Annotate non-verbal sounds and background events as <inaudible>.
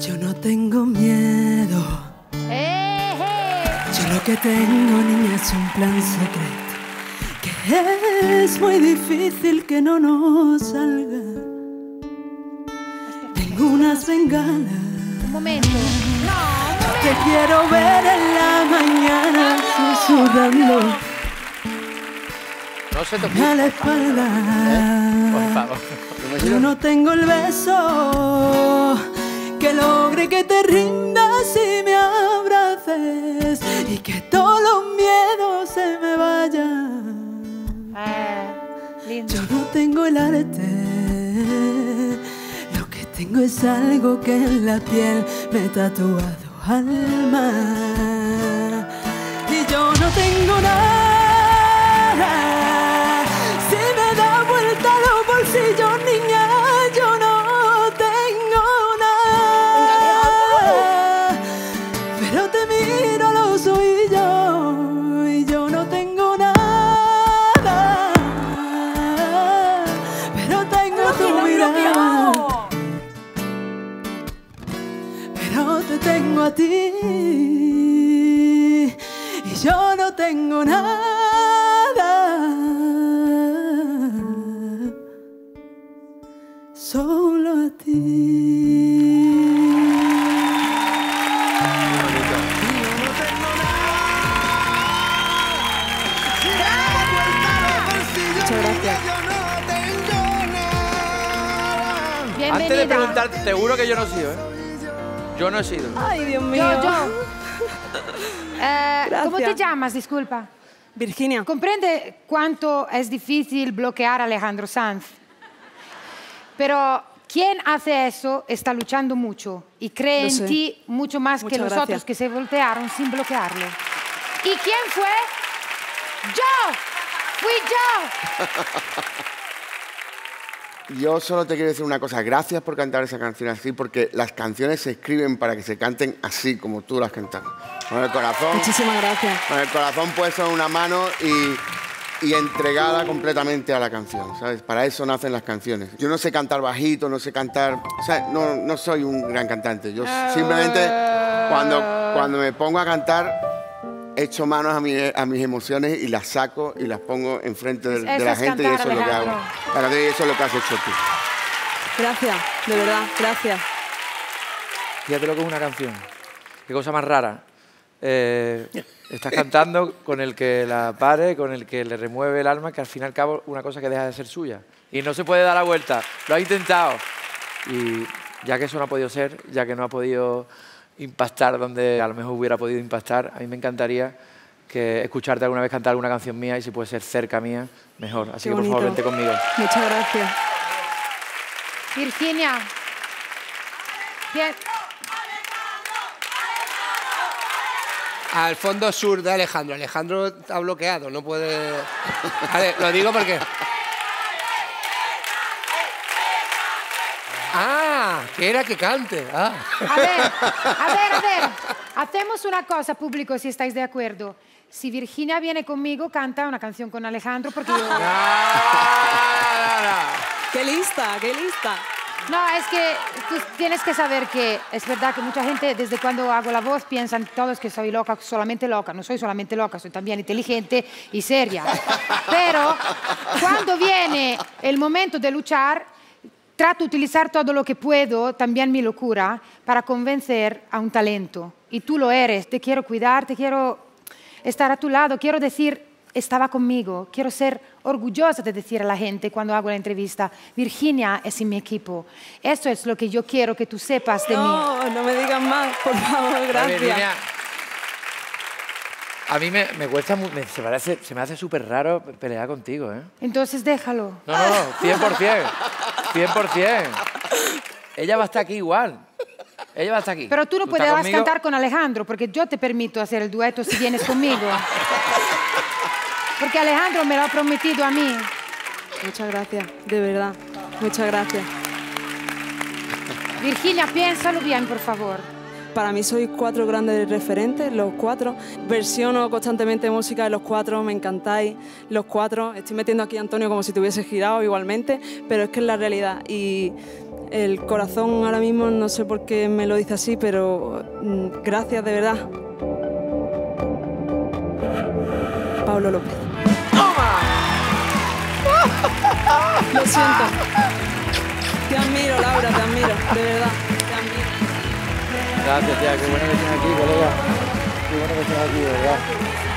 Yo no tengo miedo. Yo lo que tengo, niña, es un plan secreto. Que es muy difícil que no nos salga. Tengo unas bengalas. Un momento. Te quiero ver en la mañana susurrando No se te a la espalda. Por favor. Yo no tengo el beso que logre que te rindas y me abraces y que todos los miedos se me vayan. Eh, lindo. Yo no tengo el arte, lo que tengo es algo que en la piel me he tatuado alma. Y yo no tengo nada. Pero te miro los ojillos y yo no tengo nada. Pero tengo tu mirada. Pero te tengo a ti y yo no tengo nada. Bienvenida. Antes de preguntarte, seguro que yo no he sido, ¿eh? Yo no he sido. Ay, Dios mío. Yo, yo. <laughs> Eh, ¿Cómo te llamas? Disculpa. Virginia. Comprende cuánto es difícil bloquear a Alejandro Sanz. Pero quien hace eso está luchando mucho y cree en ti mucho más que Muchas los gracias. otros que se voltearon sin bloquearlo. ¿Y quién fue? ¡Yo! ¡Fui yo! <laughs> Yo solo te quiero decir una cosa, gracias por cantar esa canción así, porque las canciones se escriben para que se canten así, como tú las cantas. Con el corazón, Muchísimas gracias. con el corazón puesto en una mano y, y entregada completamente a la canción, ¿sabes? Para eso nacen las canciones. Yo no sé cantar bajito, no sé cantar, o sea, no, no soy un gran cantante. Yo simplemente cuando, cuando me pongo a cantar echo manos a, mi- a mis emociones y las saco y las pongo enfrente de, de la gente y cantar, eso es lo que hago. Para ti eso es lo que has hecho tú. Gracias, de verdad, gracias. Fíjate lo que es una canción. Qué cosa más rara. Eh, estás cantando con el que la pare, con el que le remueve el alma, que al fin y al cabo una cosa que deja de ser suya. Y no se puede dar la vuelta. Lo ha intentado. Y ya que eso no ha podido ser, ya que no ha podido impactar donde a lo mejor hubiera podido impactar, a mí me encantaría que escucharte alguna vez cantar alguna canción mía y si puede ser cerca mía, mejor. Así Qué que por favor, vente conmigo. Muchas gracias. Virginia. Bien. Al fondo sur de Alejandro. Alejandro está bloqueado, no puede. <laughs> Vale, lo digo porque. Ah, que era que cante. Ah. A ver, a ver, a ver. Hacemos una cosa, público, si estáis de acuerdo. Si Virginia viene conmigo, canta una canción con Alejandro, porque yo... <laughs> Qué lista, qué lista. No, es que tú tienes que saber que es verdad que mucha gente, desde cuando hago la voz, piensan todos que soy loca, solamente loca. No soy solamente loca, soy también inteligente y seria. Pero cuando viene el momento de luchar, trato de utilizar todo lo que puedo, también mi locura, para convencer a un talento. Y tú lo eres. Te quiero cuidar, te quiero estar a tu lado, quiero decir, estaba conmigo, quiero ser orgullosa de decir a la gente cuando hago la entrevista, Virginia es en mi equipo. Eso es lo que yo quiero que tú sepas de mí. No, no me digas más, por favor, gracias. Virginia, A mí me, me cuesta, me- se, parece- se me hace súper raro pelear contigo, ¿eh? Entonces déjalo. No, no, no, 100%. 100%. Ella va a estar aquí igual. Ella va a estar aquí. Pero tú no puedes cantar con Alejandro, porque yo te permito hacer el dueto si vienes conmigo. Porque Alejandro me lo ha prometido a mí. Muchas gracias, de verdad. Muchas gracias. Virginia, piénsalo bien, por favor. Para mí sois cuatro grandes referentes, los cuatro. Versiono constantemente música de los cuatro, me encantáis los cuatro. Estoy metiendo aquí a Antonio como si tuviese girado igualmente, pero es que es la realidad. Y El corazón ahora mismo no sé por qué me lo dice así, pero mm, gracias de verdad. Pablo López. Lo siento. Te admiro, Laura, te admiro, de verdad. Gracias, tía. Qué bueno que estés aquí, colega. Qué bueno que estés aquí, verdad.